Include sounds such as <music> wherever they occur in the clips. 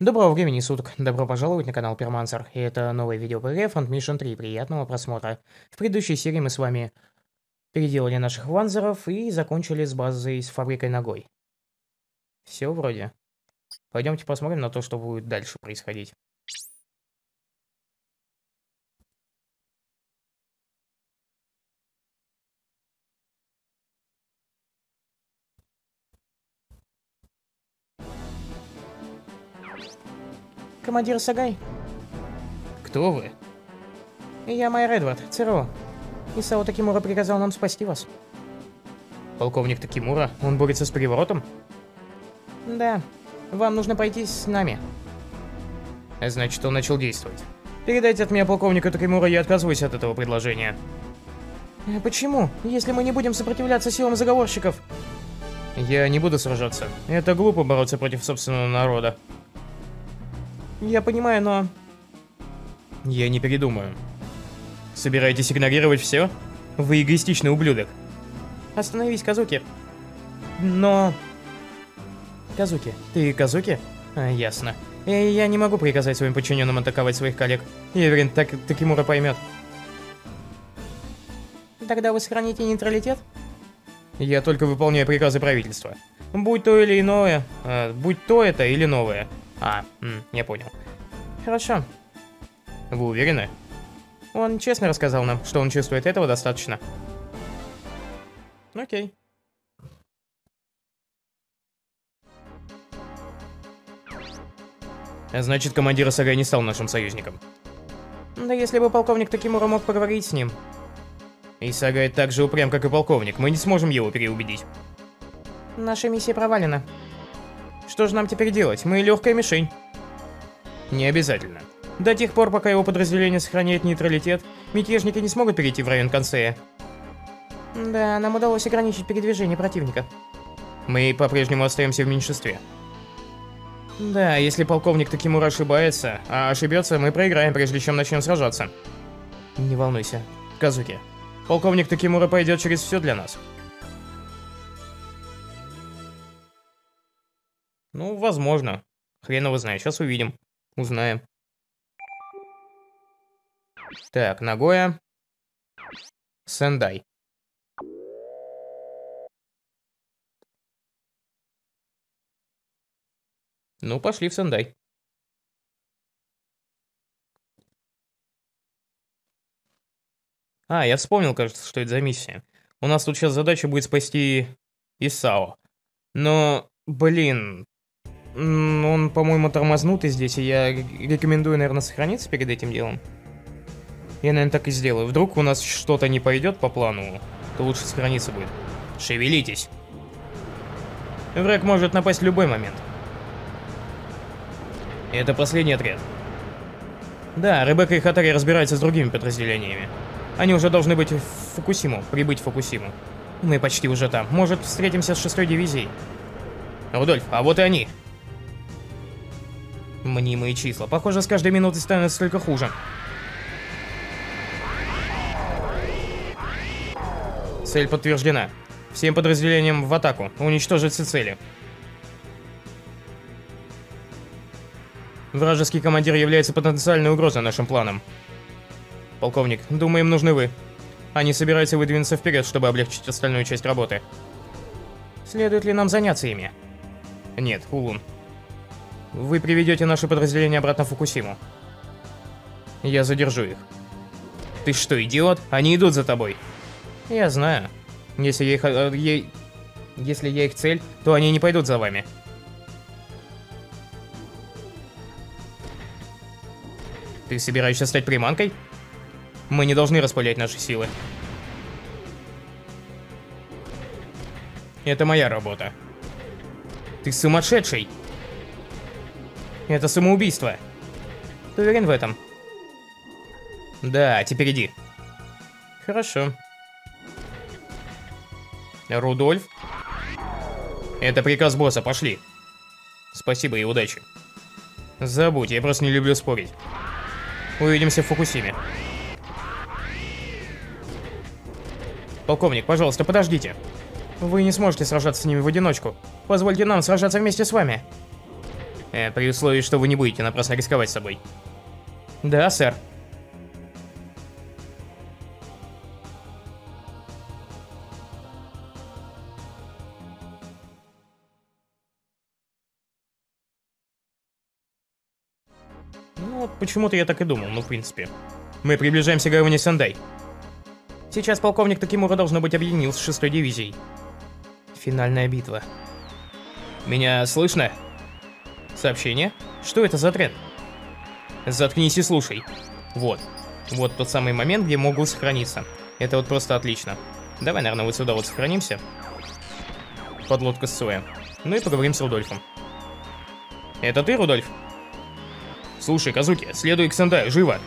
Доброго времени суток, добро пожаловать на канал Пермансер, и это новое видео по Front Mission 3, приятного просмотра. В предыдущей серии мы с вами переделали наших ванзеров и закончили с базой с фабрикой ногой. Все вроде. Пойдемте посмотрим на то, что будет дальше происходить. Командир Сагай. Кто вы? Я Майер Эдвард, ЦРУ. Исао Такимура приказал нам спасти вас. Полковник Такимура? Он борется с переворотом? Да. Вам нужно пойти с нами. Значит, он начал действовать. Передайте от меня полковнику Такимура, я отказываюсь от этого предложения. Почему? Если мы не будем сопротивляться силам заговорщиков? Я не буду сражаться. Это глупо бороться против собственного народа. Я понимаю, но... Я не передумаю. Собираетесь игнорировать все? Вы эгоистичный ублюдок. Остановись, Казуки. Но... Казуки. Ты Казуки? А, ясно. И я не могу приказать своим подчиненным атаковать своих коллег. Я уверен, так Такимура поймет. Тогда вы сохраните нейтралитет? Я только выполняю приказы правительства. Будь то или иное, э, будь то это или новое. А, я понял. Хорошо. Вы уверены? Он честно рассказал нам, что он чувствует этого достаточно. Окей. Значит, командир Сагай не стал нашим союзником. Да если бы полковник Такимура мог поговорить с ним. И Сагай так же упрям, как и полковник. Мы не сможем его переубедить. Наша миссия провалена. Что же нам теперь делать? Мы легкая мишень. Не обязательно. До тех пор, пока его подразделение сохраняет нейтралитет, мятежники не смогут перейти в район Консея. Да, нам удалось ограничить передвижение противника. Мы по-прежнему остаемся в меньшинстве. Да, если полковник Такимура ошибается, а ошибется, мы проиграем, прежде чем начнем сражаться. Не волнуйся, Казуки. Полковник Такимура пойдет через все для нас. Ну, возможно. Хрен его знает, сейчас увидим. Узнаем. Так, Нагоя. Сендай. Ну, пошли в Сендай. А, я вспомнил, кажется, что это за миссия. У нас тут сейчас задача будет спасти Исао. Но, блин, он, по-моему, тормознутый здесь, и я рекомендую, наверное, сохраниться перед этим делом. Я, наверное, так и сделаю. Вдруг у нас что-то не пойдет по плану, то лучше сохраниться будет. Шевелитесь. Враг может напасть в любой момент. Это последний отряд. Да, Ребекка и Хатари разбираются с другими подразделениями. Они уже должны быть в Фукусиму, прибыть в Фукусиму. Мы почти уже там. Может, встретимся с шестой дивизией? Рудольф, а вот и они. Мнимые числа. Похоже, с каждой минутой становится только хуже. Цель подтверждена. Всем подразделениям в атаку. Уничтожить все цели. Вражеский командир является потенциальной угрозой нашим планам. Полковник, думаю, им нужны вы. Они собираются выдвинуться вперед, чтобы облегчить остальную часть работы. Следует ли нам заняться ими? Нет, Улун. Вы приведете наше подразделение обратно в Фукусиму. Я задержу их. Ты что, идиот? Они идут за тобой. Я знаю. Если я их... Э, я, если я их цель, то они не пойдут за вами. Ты собираешься стать приманкой? Мы не должны распылять наши силы. Это моя работа. Ты сумасшедший! Это самоубийство. Ты уверен в этом? Да, теперь иди. Хорошо. Рудольф? Это приказ босса, пошли. Спасибо и удачи. Забудь, я просто не люблю спорить. Увидимся в Фукусиме. Полковник, пожалуйста, подождите. Вы не сможете сражаться с ними в одиночку. Позвольте нам сражаться вместе с вами. Э, при условии, что вы не будете напрасно рисковать собой. Да, сэр. Ну почему-то я так и думал, ну в принципе. Мы приближаемся к гавани Сандай. Сейчас полковник Такимура должно быть объединил с шестой дивизией. Финальная битва. Меня слышно? Сообщение? Что это за тренд? Заткнись и слушай. Вот. Вот тот самый момент, где могу сохраниться. Это вот просто отлично. Давай, наверное, вот сюда вот сохранимся. Подлодка с Суэ. Ну и поговорим с Рудольфом. Это ты, Рудольф? Слушай, Казуки, следуй к Сендаю, живо!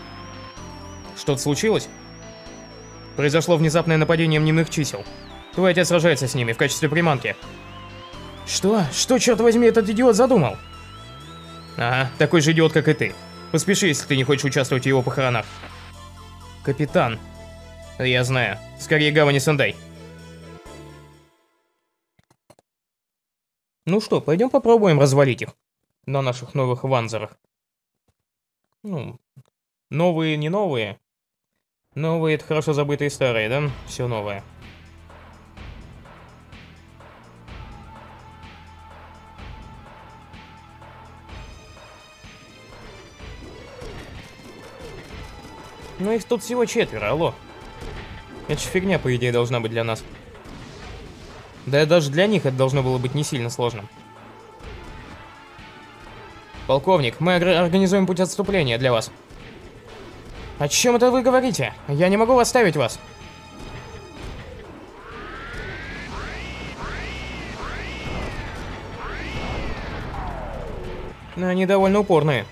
Что-то случилось? Произошло внезапное нападение мнимых чисел. Твой отец сражается с ними в качестве приманки. Что? Что, черт возьми, этот идиот задумал? Ага, такой же идиот, как и ты. Поспеши, если ты не хочешь участвовать в его похоронах. Капитан. Я знаю. Скорее гавани Сандай. Ну что, пойдем попробуем развалить их. На наших новых ванзерах. Ну, новые, не новые. Новые это хорошо забытые старые, да? Все новое. Ну их тут всего четверо, алло. Это же фигня, по идее, должна быть для нас. Да даже для них это должно было быть не сильно сложным. Полковник, мы организуем путь отступления для вас. О чем это вы говорите? Я не могу оставить вас. Но они довольно упорные.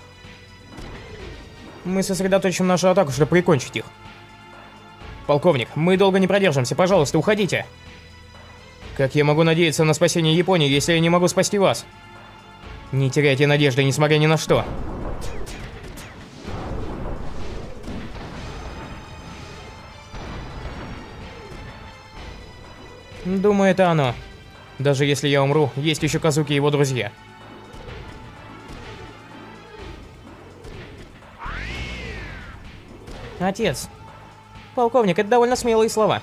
Мы сосредоточим нашу атаку, чтобы прикончить их. Полковник, мы долго не продержимся, пожалуйста, уходите. Как я могу надеяться на спасение Японии, если я не могу спасти вас? Не теряйте надежды, несмотря ни на что. Думаю, это оно. Даже если я умру, есть еще Казуки и его друзья. Отец. Полковник, это довольно смелые слова.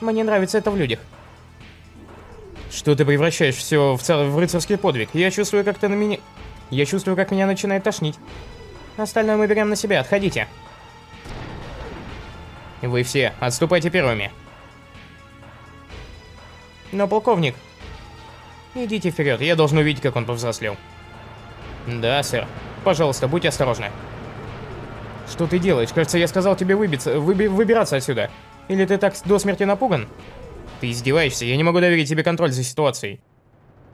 Мне нравится это в людях. Что ты превращаешь все в, цел... в рыцарский подвиг? Я чувствую, как ты на меня... Я чувствую, как меня начинает тошнить. Остальное мы берем на себя, отходите. Вы все, отступайте первыми. Но, полковник... Идите вперед, я должен увидеть, как он повзрослел. Да, сэр. Пожалуйста, будьте осторожны. Что ты делаешь? Кажется, я сказал тебе выбиться, выби выбираться отсюда. Или ты так до смерти напуган? Ты издеваешься, я не могу доверить тебе контроль за ситуацией.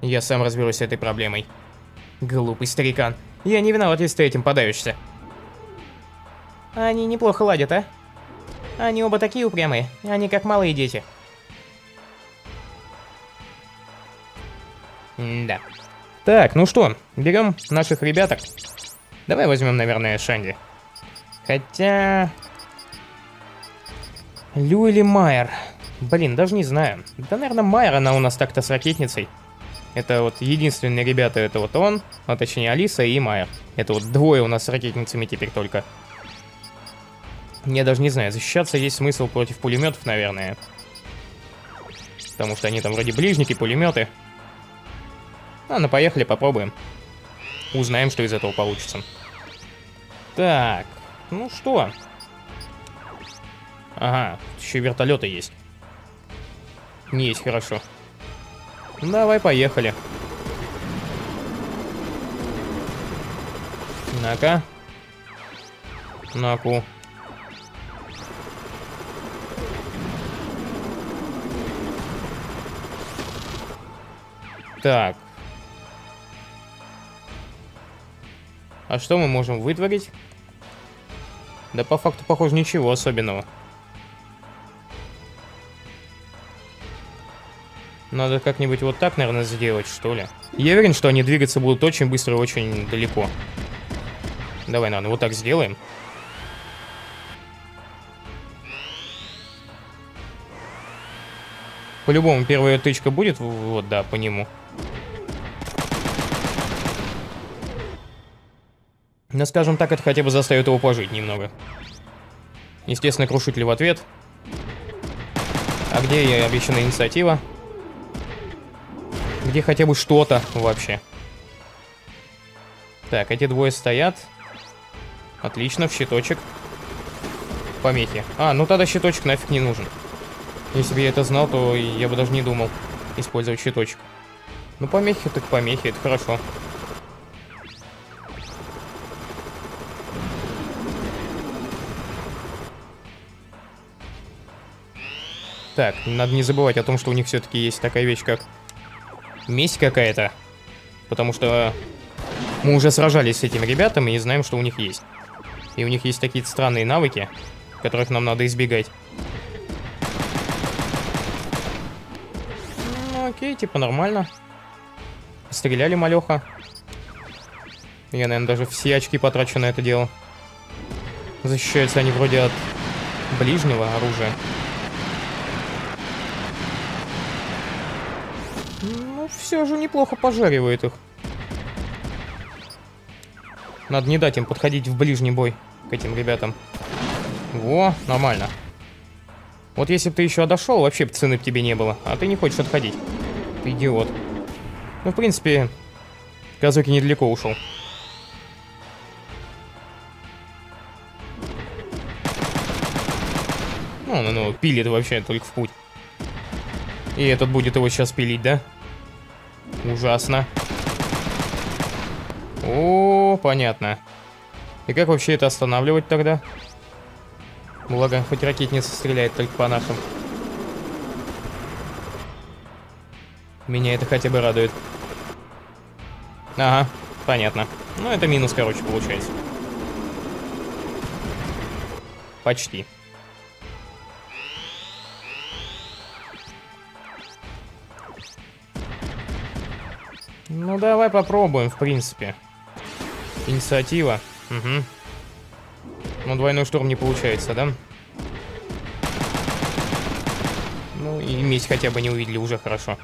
Я сам разберусь с этой проблемой. Глупый старикан. Я не виноват, если ты этим подавишься. Они неплохо ладят, а? Они оба такие упрямые. Они как малые дети. М да. Так, ну что, берем наших ребяток. Давай возьмем, наверное, Шанди. Хотя... Лю или Майер? Блин, даже не знаю. Да, наверное, Майер, она у нас так-то с ракетницей. Это вот единственные ребята, это вот он, а точнее Алиса и Майер. Это вот двое у нас с ракетницами теперь только. Я даже не знаю, защищаться есть смысл против пулеметов, наверное. Потому что они там вроде ближники, пулеметы. Ладно, поехали, попробуем. Узнаем, что из этого получится. Так, ну что? Ага, еще вертолеты есть. Не есть, хорошо. Давай, поехали. На-ка. На-ку. Так. А что мы можем вытворить? Да по факту, похоже, ничего особенного. Надо как-нибудь вот так, наверное, сделать, что ли. Я уверен, что они двигаться будут очень быстро и очень далеко. Давай, наверное, вот так сделаем. По-любому первая тычка будет, вот, да, по нему. Но, скажем так, это хотя бы заставит его пожить немного. Естественно, крушитель в ответ. А где я обещанная инициатива? Где хотя бы что-то вообще? Так, эти двое стоят. Отлично, в щиточек. Помехи. А, ну тогда щиточек нафиг не нужен. Если бы я это знал, то я бы даже не думал использовать щиточек. Ну, помехи так помехи, это хорошо. Так, надо не забывать о том, что у них все-таки есть такая вещь, как месть какая-то. Потому что мы уже сражались с этими ребятами и знаем, что у них есть. И у них есть такие странные навыки, которых нам надо избегать. Ну, окей, типа нормально. Стреляли малеха. Я, наверное, даже все очки потрачу на это дело. Защищаются они вроде от ближнего оружия. Ну, все же неплохо пожаривает их. Надо не дать им подходить в ближний бой к этим ребятам. Во, нормально. Вот если бы ты еще отошел, вообще бы цены тебе не было. А ты не хочешь отходить. Ты идиот. Ну, в принципе, Казуки недалеко ушел. Ну, ну, ну, пилит вообще только в путь. И этот будет его сейчас пилить, да? Ужасно. О, понятно. И как вообще это останавливать тогда? Благо, хоть ракетница стреляет только по нашим. Меня это хотя бы радует. Ага, понятно. Ну, это минус, короче, получается. Почти. Ну, давай попробуем, в принципе. Инициатива. Угу. Ну, двойной штурм не получается, да? Ну, и месть хотя бы не увидели, уже хорошо.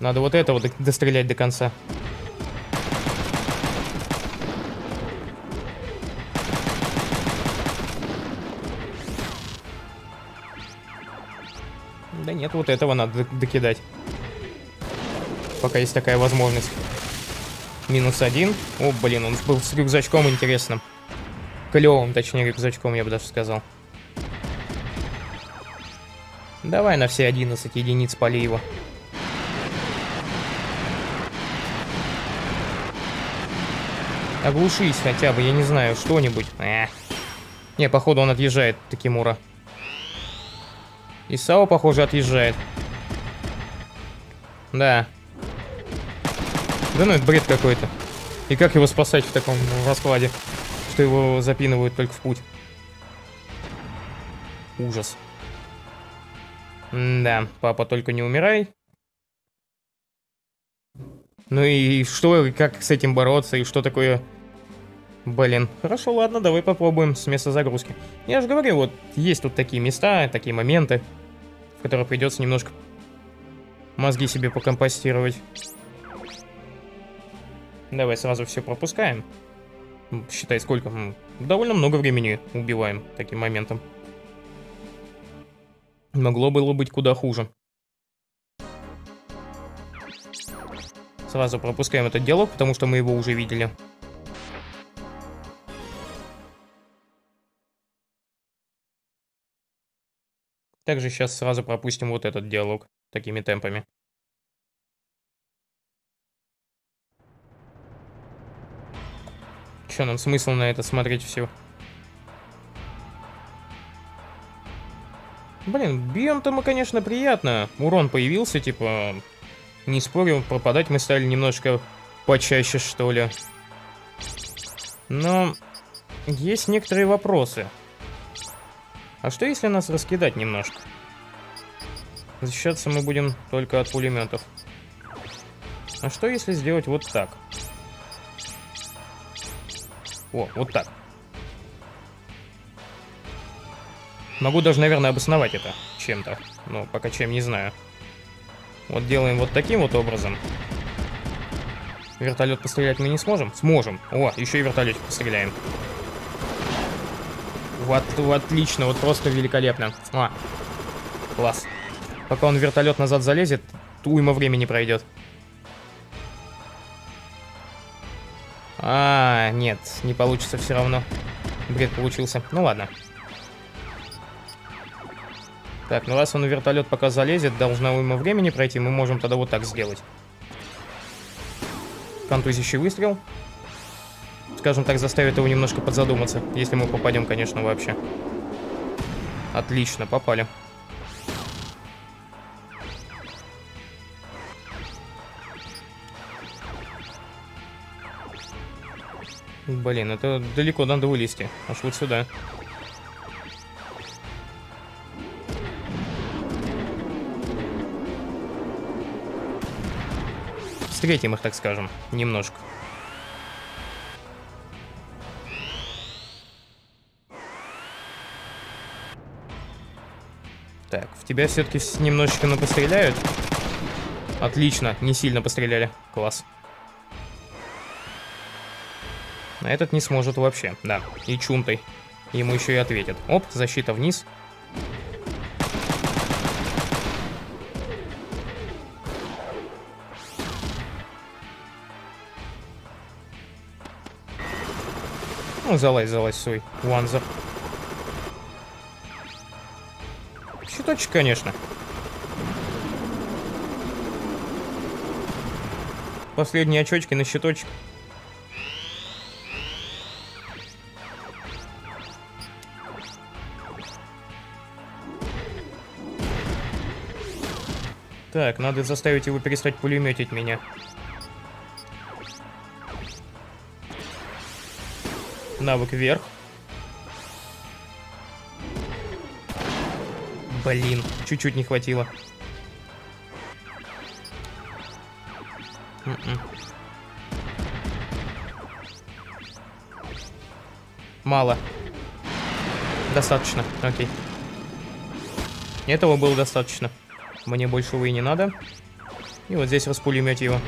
Надо вот этого дострелять до конца. Да нет, вот этого надо докидать. Пока есть такая возможность. Минус один. О, блин, он был с рюкзачком интересным. Клевым, точнее, рюкзачком, я бы даже сказал. Давай на все 11 единиц поли его. Оглушись хотя бы, я не знаю, что-нибудь. Э. Не, походу он отъезжает, Такимура. Исао, похоже, отъезжает. Да, да ну, это бред какой-то. И как его спасать в таком раскладе, что его запинывают только в путь? Ужас. М да, папа, только не умирай. Ну и что, как с этим бороться, и что такое... Блин, хорошо, ладно, давай попробуем с места загрузки. Я же говорю, вот есть тут такие места, такие моменты, в которых придется немножко мозги себе покомпостировать. Давай сразу все пропускаем. Считай, сколько? Довольно много времени убиваем таким моментом. Могло было быть куда хуже. Сразу пропускаем этот диалог, потому что мы его уже видели. Также сейчас сразу пропустим вот этот диалог такими темпами. Че нам смысл на это смотреть все? Блин, бьем-то мы, конечно, приятно. Урон появился, типа... Не спорю, пропадать мы стали немножко почаще, что ли. Но есть некоторые вопросы. А что если нас раскидать немножко? Защищаться мы будем только от пулеметов. А что если сделать вот так? О, вот так. Могу даже, наверное, обосновать это чем-то. Но пока чем не знаю. Вот делаем вот таким вот образом. Вертолет пострелять мы не сможем? Сможем. О, еще и вертолет постреляем. Вот, вот, отлично, вот просто великолепно. А, класс. Пока он вертолет назад залезет, уйма времени пройдет. А, нет, не получится все равно. Бред получился. Ну ладно. Так, ну раз он в вертолет пока залезет, должна уйма времени пройти, мы можем тогда вот так сделать. Контузящий выстрел. Скажем так, заставит его немножко подзадуматься, если мы попадем, конечно, вообще. Отлично, попали. Блин, это далеко надо вылезти. Аж вот сюда. Встретим их, так скажем, немножко. Так, в тебя все-таки немножечко ну, постреляют. Отлично, не сильно постреляли. Класс. А этот не сможет вообще, да. И чунтой. Ему еще и ответят. Оп, защита вниз. Ну, залазь, залазь свой ванзер. Щиточек, конечно. Последние очочки на щиточек. Так, надо заставить его перестать пулеметить меня. Навык вверх. Блин, чуть-чуть не хватило. М м-м. -м. Мало. Достаточно, окей. Этого было достаточно. Мне больше увы, не надо. И вот здесь распулемет его.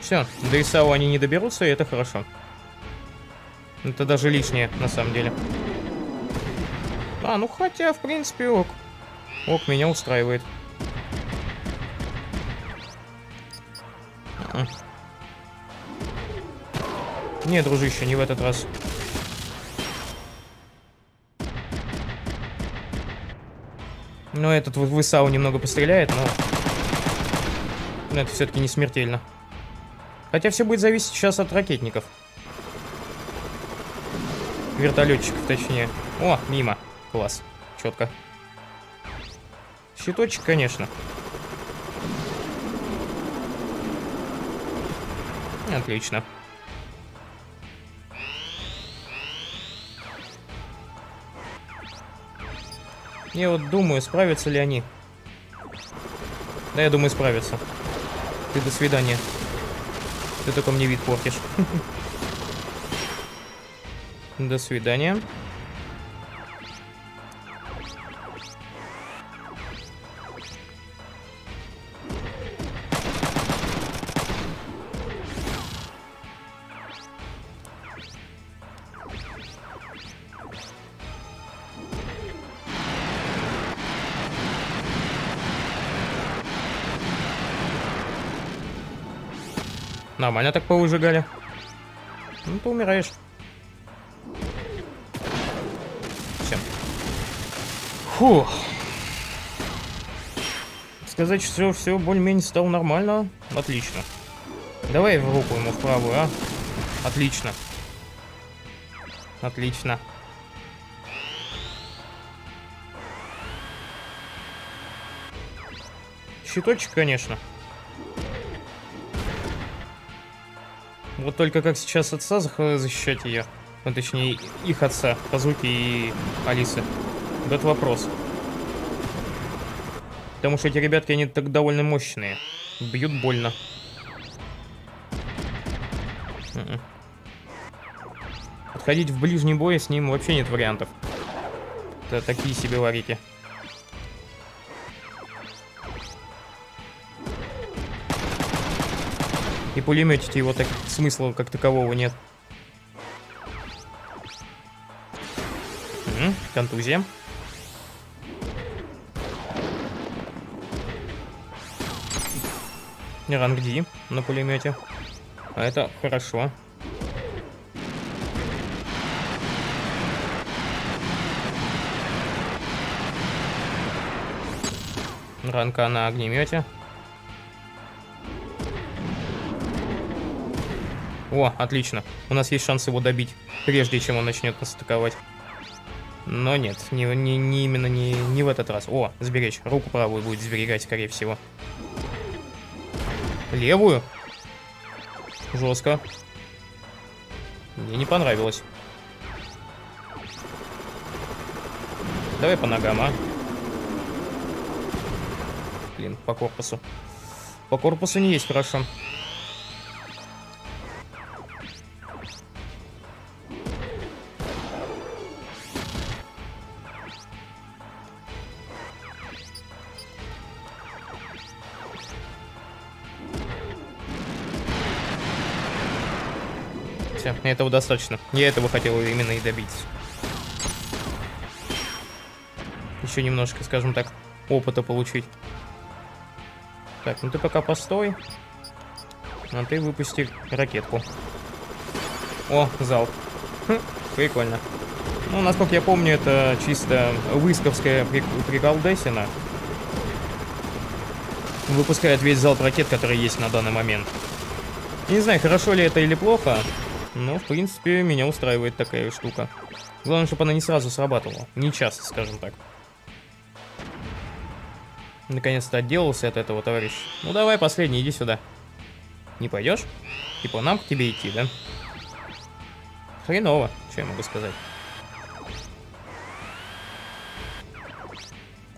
Все, до Исау они не доберутся, и это хорошо. Это даже лишнее, на самом деле. А, ну хотя, в принципе, ок. Ок, меня устраивает. Не, дружище, не в этот раз. Но этот вот Высау немного постреляет, но... но это все-таки не смертельно. Хотя все будет зависеть сейчас от ракетников. Вертолетчиков, точнее. О, мимо. Класс. Четко. Щиточек, конечно. Отлично. Я вот думаю, справятся ли они. Да, я думаю, справятся. Ты до свидания. Ты только мне вид портишь. <laughs> До свидания. Нормально так повыжигали. Ну, ты умираешь. Все. Фух. Сказать, что все более-менее стало нормально. Отлично. Давай в руку ему в правую, а? Отлично. Отлично. Щиточек, конечно. Вот только как сейчас отца защищать ее? Ну, точнее, их отца, Казуки и Алисы. Вот это вопрос. Потому что эти ребятки, они так довольно мощные. Бьют больно. М-м. Подходить в ближний бой с ним вообще нет вариантов. Это такие себе варики. И пулеметить его так смысла как такового нет. Угу, контузия. Ранг D на пулемете. А это хорошо. Ранка на огнемете. О, отлично. У нас есть шанс его добить, прежде чем он начнет нас атаковать. Но нет, не, не, не именно не, не в этот раз. О, сберечь. Руку правую будет сберегать, скорее всего. Левую? Жестко. Мне не понравилось. Давай по ногам, а. Блин, по корпусу. По корпусу не есть хорошо. Этого достаточно. Я этого хотел именно и добить. Еще немножко, скажем так, опыта получить. Так, ну ты пока постой. А ты выпусти ракетку. О, залп. Хм, прикольно. Ну, насколько я помню, это чисто высковская приколдесина. Выпускает весь залп ракет, который есть на данный момент. Не знаю, хорошо ли это или плохо, но, в принципе, меня устраивает такая штука. Главное, чтобы она не сразу срабатывала. Не часто, скажем так. Наконец-то отделался от этого, товарищ. Ну давай, последний, иди сюда. Не пойдешь? Типа нам к тебе идти, да? Хреново, что я могу сказать.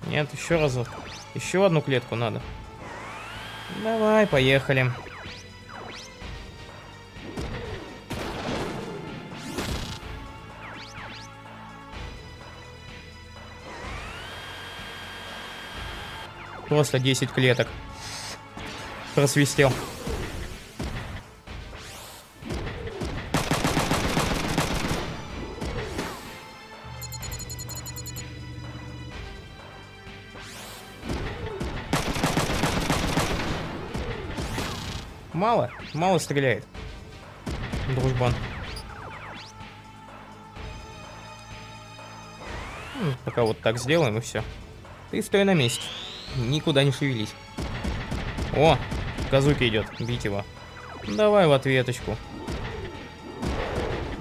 Нет, еще разок. Еще одну клетку надо. Давай, поехали. Просто 10 клеток. Просвистел. Мало, мало стреляет. Дружбан. Пока вот так сделаем и все. Ты стой на месте. Никуда не шевелись. О, Казуки идет. Бить его. Давай в ответочку.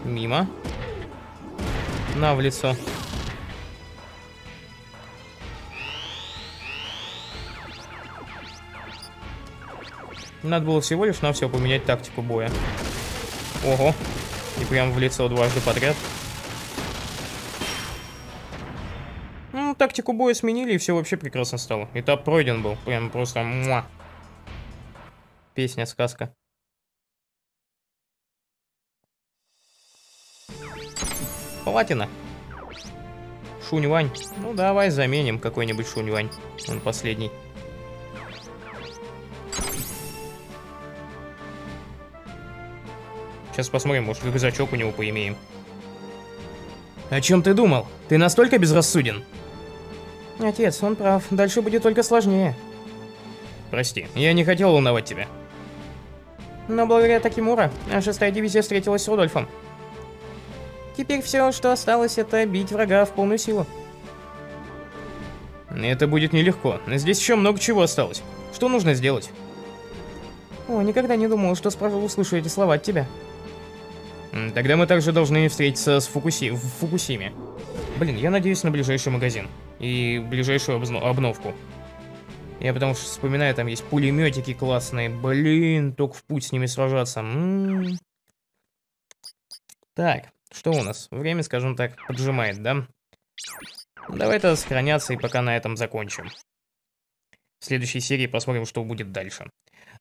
Мимо. На, в лицо. Надо было всего лишь на все поменять тактику боя. Ого. И прям в лицо дважды подряд. Тактику боя сменили, и все вообще прекрасно стало. Этап пройден был. Прям просто муа. Песня, сказка. Платина. Шунь-Вань. Ну, давай заменим какой-нибудь Шунь-Вань. Он последний. Сейчас посмотрим, может рюкзачок у него поимеем. О чем ты думал? Ты настолько безрассуден? Отец, он прав. Дальше будет только сложнее. Прости, я не хотел волновать тебя. Но благодаря Такимура, шестая дивизия встретилась с Рудольфом. Теперь все, что осталось, это бить врага в полную силу. Это будет нелегко. Здесь еще много чего осталось. Что нужно сделать? О, никогда не думал, что спрошу, услышу эти слова от тебя. Тогда мы также должны встретиться с Фукуси... в Фукусиме. Блин, я надеюсь на ближайший магазин. И ближайшую обновку. Я потому что вспоминаю, там есть пулеметики классные. Блин, только в путь с ними сражаться. М -м -м. Так, что у нас? Время, скажем так, поджимает, да? Давай тогда сохраняться и пока на этом закончим. В следующей серии посмотрим, что будет дальше.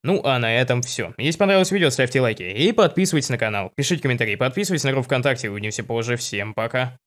Ну, а на этом все. Если понравилось видео, ставьте лайки и подписывайтесь на канал. Пишите комментарии, подписывайтесь на группу ВКонтакте. Увидимся позже. Всем пока.